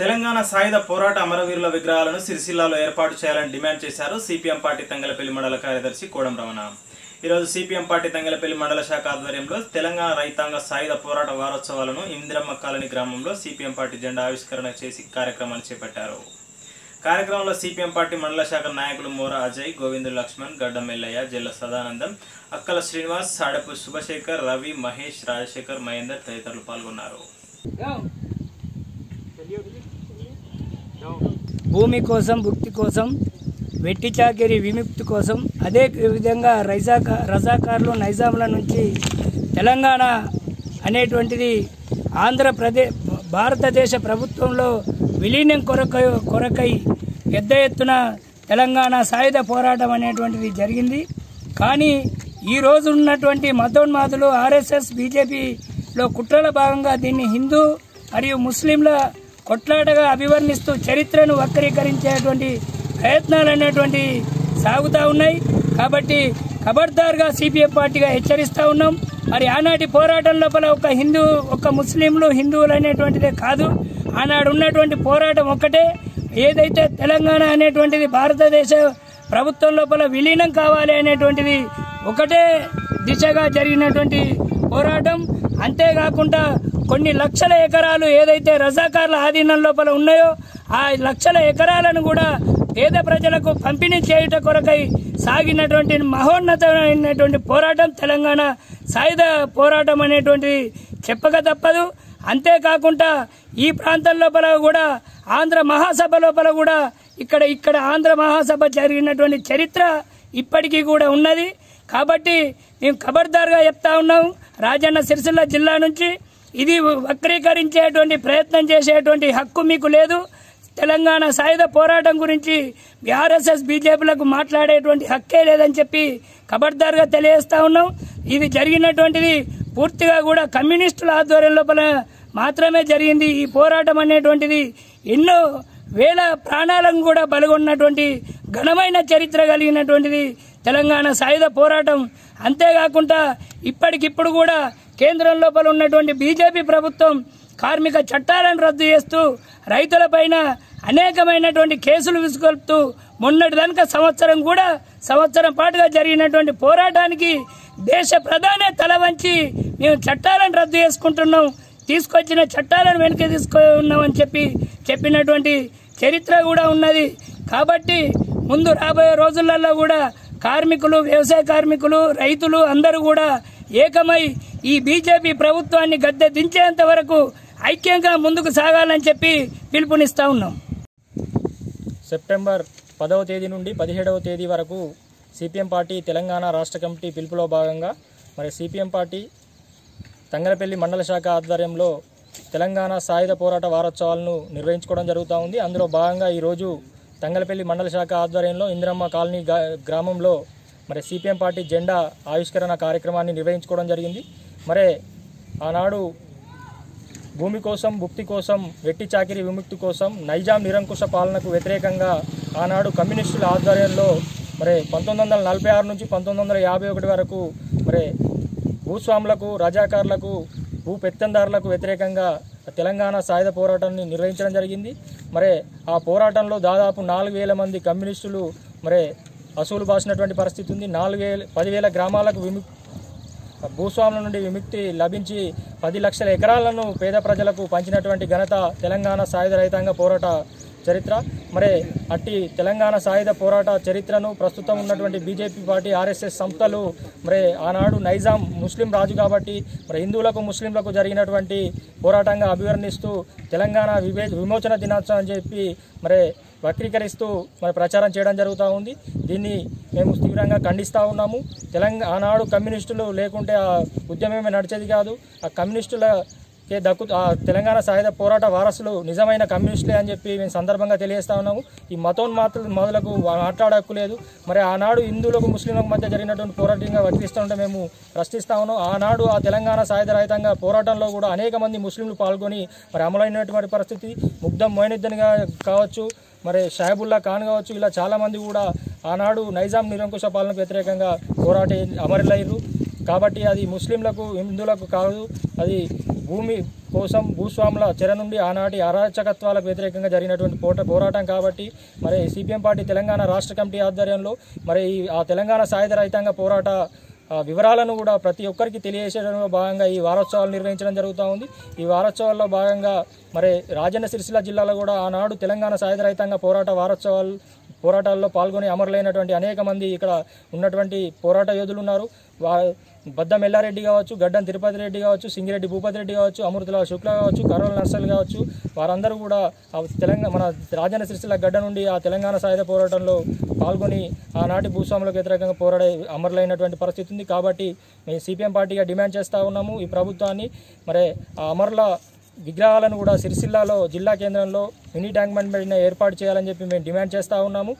తెలంగాణ సాయుధ పోరాట అమరవీరుల విగ్రహాలను సిరిసిల్లాలో ఏర్పాటు చేయాలని డిమాండ్ చేశారు సిపిఎం పార్టీ తంగలపల్లి మండల కార్యదర్శి కోడం రమణ. ఈరోజు సిపిఎం పార్టీ తంగలపల్లి మండల శాఖ ఆధ్వర్యంలో తెలంగాణ రైతాంగ సాయుధ పోరాట వారోత్సవాలను ఇందిరమ్మ కాలనీ గ్రామంలో సిపిఎం పార్టీ జెండా ఆవిష్కరణ చేసి కార్యక్రమాన్ని చేపట్టారు. కార్యక్రమంలో సిపిఎం పార్టీ మండల శాఖ నాయకులు మోర అజయ్ గోవిందు లక్ష్మణ్ గడ్డం ఎల్లయ్య జల్ల సదానందం అక్కల శ్రీనివాస్ సాడపు శుభశేఖర్ రవి మహేష్ రాజశేఖర్ మహేందర్ తదితరులు పాల్గొన్నారు. భూమి కోసం భుక్తి కోసం వెట్టి చాకిరి విముక్తి కోసం అదే విధంగా రైజాక రజాకార్లు నైజాముల నుంచి తెలంగాణ అనేటువంటిది ఆంధ్రప్రదేశ్ భారతదేశ ప్రభుత్వంలో విలీనం కొరక కొరకై పెద్ద ఎత్తున తెలంగాణ సాయుధ పోరాటం అనేటువంటిది జరిగింది. కానీ ఈ రోజు ఉన్నటువంటి మతోన్మాదులు ఆర్ఎస్ఎస్ బీజేపీలో కుట్రల భాగంగా దీన్ని హిందూ మరియు ముస్లింల కొట్లాటగా అభివర్ణిస్తూ చరిత్రను వక్రీకరించేటువంటి ప్రయత్నాలు అనేటువంటి సాగుతూ ఉన్నాయి. కాబట్టి ఖబర్దార్గా సిపిఎం పార్టీగా హెచ్చరిస్తూ ఉన్నాం. మరి ఆనాటి పోరాటం లోపల ఒక హిందూ ఒక ముస్లింలు హిందువులు అనేటువంటిదే కాదు. ఆనాడు ఉన్నటువంటి పోరాటం ఒక్కటే. ఏదైతే తెలంగాణ అనేటువంటిది భారతదేశ ప్రభుత్వం లోపల విలీనం కావాలి అనేటువంటిది ఒకటే దిశగా జరిగినటువంటి పోరాటం. అంతేకాకుండా కొన్ని లక్షల ఎకరాలు ఏదైతే రజాకార్ల ఆధీనం లోపల ఉన్నాయో ఆ లక్షల ఎకరాలను కూడా పేద ప్రజలకు పంపిణీ చేయుట కొరకై సాగినటువంటి మహోన్నతమైనటువంటి పోరాటం తెలంగాణ సాయుధ పోరాటం అనేటువంటిది చెప్పక తప్పదు. అంతేకాకుండా ఈ ప్రాంతం లోపల కూడా ఆంధ్ర మహాసభ లోపల కూడా ఇక్కడ ఇక్కడ ఆంధ్ర మహాసభ జరిగినటువంటి చరిత్ర ఇప్పటికీ కూడా ఉన్నది. కాబట్టి మేము ఖబర్దార్గా చెప్తా ఉన్నాము రాజన్న సిరిసిల్ల జిల్లా నుంచి ఇది వక్రీకరించేటువంటి ప్రయత్నం చేసేటువంటి హక్కు మీకు లేదు. తెలంగాణ సాయుధ పోరాటం గురించి ఆర్ఎస్ఎస్ బీజేపీలకు మాట్లాడేటువంటి హక్కే లేదని చెప్పి ఖబర్దార్గా తెలియజేస్తా ఉన్నాం. ఇది జరిగినటువంటిది పూర్తిగా కూడా కమ్యూనిస్టుల ఆధ్వర్యం లోపల మాత్రమే జరిగింది. ఈ పోరాటం అనేటువంటిది ఎన్నో వేల ప్రాణాలను కూడా బలగొన్నటువంటి ఘనమైన చరిత్ర కలిగినటువంటిది. తెలంగాణ సాయుధ పోరాటం. అంతేకాకుండా ఇప్పటికిప్పుడు కూడా కేంద్రం లోపల ఉన్నటువంటి బీజేపీ ప్రభుత్వం కార్మిక చట్టాలను రద్దు చేస్తూ రైతులపైన అనేకమైనటువంటి కేసులు విసుకొల్పుతూ మొన్నటి దానిక సంవత్సరం కూడా సంవత్సరం పాటుగా జరిగినటువంటి పోరాటానికి దేశ ప్రధానే తల వంచి మేము చట్టాలను రద్దు చేసుకుంటున్నాం తీసుకొచ్చిన చట్టాలను వెనక్కి తీసుకున్నామని చెప్పి చెప్పినటువంటి చరిత్ర కూడా ఉన్నది. కాబట్టి ముందు రాబోయే రోజులలో కూడా కార్మికులు వ్యవసాయ కార్మికులు రైతులు అందరూ కూడా ఏకమై ఈ బీజేపీ ప్రభుత్వాన్ని గద్దె దించేంత వరకు ఐక్యంగా ముందుకు సాగాలని చెప్పి పిలుపునిస్తా ఉన్నాం. సెప్టెంబర్ పదవ తేదీ నుండి పదిహేడవ తేదీ వరకు సిపిఎం పార్టీ తెలంగాణ రాష్ట్ర కమిటీ పిలుపులో భాగంగా మరి సిపిఎం పార్టీ తంగలపల్లి మండల శాఖ ఆధ్వర్యంలో తెలంగాణ సాయుధ పోరాట వారోత్సవాలను నిర్వహించుకోవడం జరుగుతూ ఉంది. అందులో భాగంగా ఈరోజు తంగలపల్లి మండల శాఖ ఆధ్వర్యంలో ఇందిరమ్మ కాలనీ గ్రామంలో మరి సిపిఎం పార్టీ జెండా ఆవిష్కరణ కార్యక్రమాన్ని నిర్వహించుకోవడం జరిగింది. మరి ఆనాడు భూమి కోసం భుక్తి కోసం వెట్టి చాకిరి విముక్తి కోసం నైజాం నిరంకుశ పాలనకు వ్యతిరేకంగా ఆనాడు కమ్యూనిస్టుల ఆధ్వర్యంలో మరి పంతొమ్మిది వందల నలభై ఆరు నుంచి పంతొమ్మిది వందల యాభై ఒకటి వరకు మరి భూస్వాములకు రజాకారులకు భూ పెత్తందారులకు వ్యతిరేకంగా తెలంగాణ సాయుధ పోరాటాన్ని నిర్వహించడం జరిగింది. మరి ఆ పోరాటంలో దాదాపు నాలుగు వేల మంది కమ్యూనిస్టులు మరి అసూలు బాసినటువంటి పరిస్థితి ఉంది. నాలుగు వేల పదివేల గ్రామాలకు విముక్తి భూస్వాముల నుండి విముక్తి లభించి పది లక్షల ఎకరాలను పేద ప్రజలకు పంచినటువంటి ఘనత తెలంగాణ సాయుధ రైతాంగ పోరాట చరిత్ర. మరి అట్టి తెలంగాణ సాయుధ పోరాట చరిత్రను ప్రస్తుతం ఉన్నటువంటి బీజేపీ పార్టీ ఆర్ఎస్ఎస్ సంస్థలు మరి ఆనాడు నైజాం ముస్లిం రాజు కాబట్టి మరి హిందువులకు ముస్లింలకు జరిగినటువంటి పోరాటంగా అభివర్ణిస్తూ తెలంగాణ వివే విమోచన దినోత్సవం అని చెప్పి మరి వక్రీకరిస్తూ మరి ప్రచారం చేయడం జరుగుతూ ఉంది. దీన్ని మేము తీవ్రంగా ఖండిస్తూ ఉన్నాము. తెలంగాణ ఆనాడు కమ్యూనిస్టులు లేకుంటే ఆ ఉద్యమమే నడిచేది కాదు. ఆ కమ్యూనిస్టుల ఏ దక్కు ఆ తెలంగాణ సాయుధ పోరాట వారసులు నిజమైన కమ్యూనిస్టులే అని చెప్పి మేము సందర్భంగా తెలియజేస్తా ఉన్నాము. ఈ మతోన్మాత మొదలకు మాట్లాడక్కు లేదు మరి ఆనాడు హిందువులకు ముస్లింలకు మధ్య జరిగినటువంటి పోరాటంగా వర్తిస్తుంటే మేము ప్రశ్నిస్తా ఉన్నాం. ఆనాడు ఆ తెలంగాణ సాయుధ రహితంగా పోరాటంలో కూడా అనేక మంది ముస్లింలు పాల్గొని మరి అమలైనటువంటి పరిస్థితి. ముగ్ధం మోయినుద్దన్గా కావచ్చు మరి షాయిబుల్లా ఖాన్ కావచ్చు ఇలా చాలామంది కూడా ఆనాడు నైజాం నిరంకుశ పాలనకు వ్యతిరేకంగా పోరాట అమరులయ్యారు కాబట్టి అది ముస్లింలకు హిందువులకు కాదు అది భూమి కోసం భూస్వాముల చెర నుండి ఆనాటి అరాచకత్వాలకు వ్యతిరేకంగా జరిగినటువంటి పోట పోరాటం కాబట్టి మరి సిపిఎం పార్టీ తెలంగాణ రాష్ట్ర కమిటీ ఆధ్వర్యంలో మరి ఈ ఆ తెలంగాణ సాయుధ రహితంగా పోరాట వివరాలను కూడా ప్రతి ఒక్కరికి తెలియజేయడంలో భాగంగా ఈ వారోత్సవాలు నిర్వహించడం జరుగుతూ ఉంది. ఈ వారోత్సవాల్లో భాగంగా మరి రాజన్న సిరిసిల్ల జిల్లాలో కూడా ఆనాడు తెలంగాణ సాయుధ రైతాంగ పోరాట వారోత్సవాలు పోరాటాల్లో పాల్గొని అమరులైనటువంటి అనేక మంది ఇక్కడ ఉన్నటువంటి పోరాట యోధులు ఉన్నారు. వా బద్దం ఎల్లారెడ్డి కావచ్చు గడ్డం తిరుపతి రెడ్డి కావచ్చు సింగిరెడ్డి భూపతి రెడ్డి కావచ్చు అమృతల శుక్ల కావచ్చు కరోల నర్సల్ కావచ్చు వారందరూ కూడా ఆ తెలంగాణ మన రాజన్న సిరిసిల్ల గడ్డ నుండి ఆ తెలంగాణ సాయుధ పోరాటంలో పాల్గొని ఆనాటి భూస్వాములకు వ్యతిరేకంగా పోరాడే అమరులైనటువంటి పరిస్థితి ఉంది. కాబట్టి మేము సిపిఎం పార్టీగా డిమాండ్ చేస్తూ ఉన్నాము ఈ ప్రభుత్వాన్ని. మరి ఆ అమరుల విగ్రహాలను కూడా సిరిసిల్లాలో జిల్లా కేంద్రంలో మినీ ట్యాంక్ బండ్ ఏర్పాటు చేయాలని చెప్పి మేము డిమాండ్ చేస్తూ ఉన్నాము.